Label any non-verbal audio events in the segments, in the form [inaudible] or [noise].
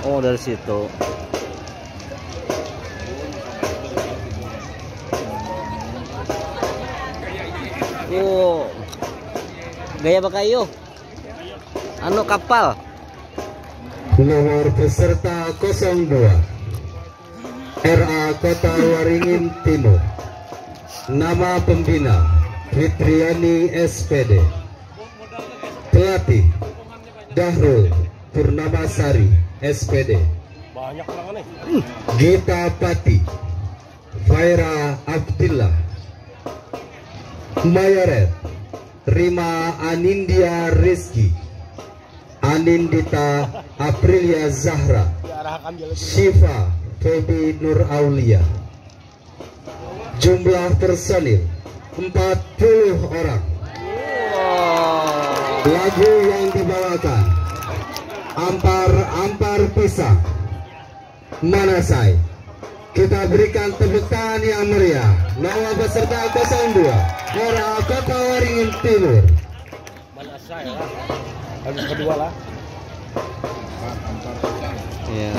Oh dari situ. Oh, gaya apa kayu? Anu kapal. Nomor peserta 02 RA Kota Waringin Timur Nama pembina Fitriani SPD Pelatih Dahrul Purnamasari SPD Banyak orang nih. Gita Pati Faira Abdillah Mayoret Rima Anindya Rizki Anindita Aprilia Zahra. Syifa Febi Nur Aulia. Jumlah personil 40 orang. Lagu yang dibawakan Ampar-ampar pisang Manasai Kita berikan tepuk tangan yang meriah Nama peserta 02 Ora Kota Waringin Timur Mana saya lah. Kedua lah. Iya.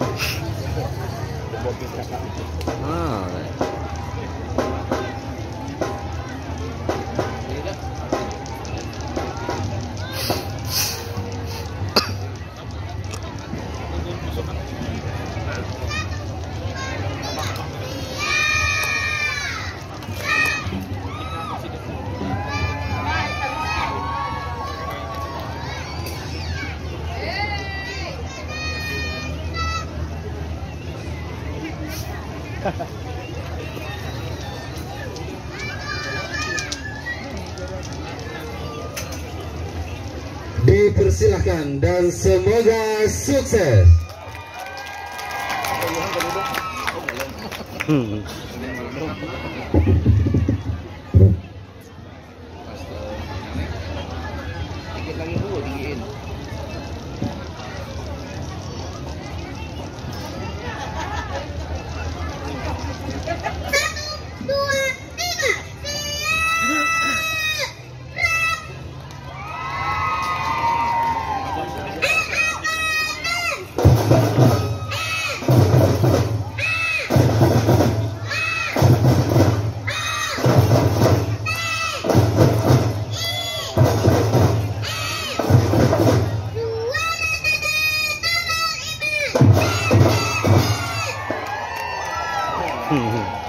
[laughs] 啊。[laughs] Dipersilahkan dan semoga sukses Hmm. 嗯嗯。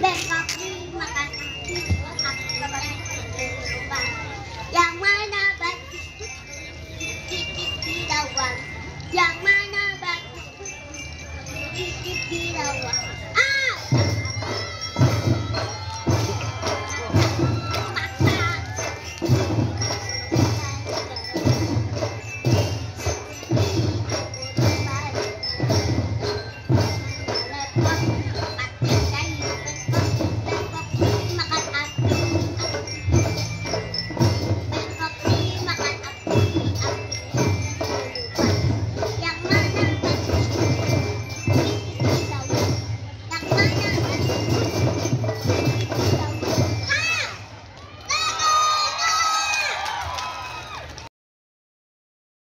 แบ่ป๊อบที่มากันที่